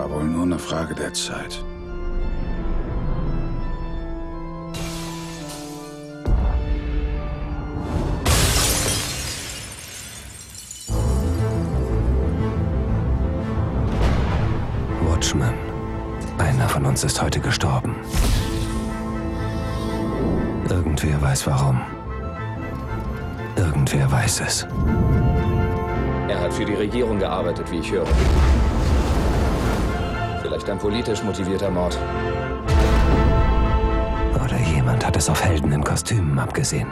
War wohl nur eine Frage der Zeit. Watchman. Einer von uns ist heute gestorben. Irgendwer weiß warum. Irgendwer weiß es. Er hat für die Regierung gearbeitet, wie ich höre. Vielleicht ein politisch motivierter Mord. Oder jemand hat es auf Helden in Kostümen abgesehen.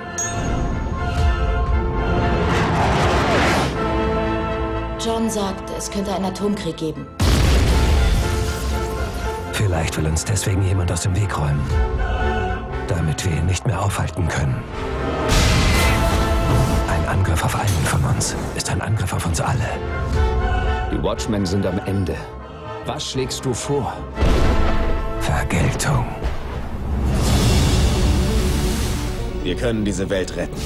John sagt, es könnte einen Atomkrieg geben. Vielleicht will uns deswegen jemand aus dem Weg räumen. Damit wir ihn nicht mehr aufhalten können. Ein Angriff auf einen von uns ist ein Angriff auf uns alle. Die Watchmen sind am Ende. Was schlägst du vor? Vergeltung. Wir können diese Welt retten.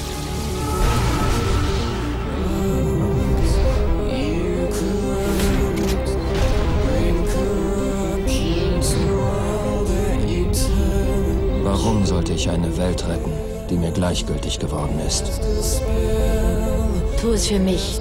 Warum sollte ich eine Welt retten, die mir gleichgültig geworden ist? Tu es für mich.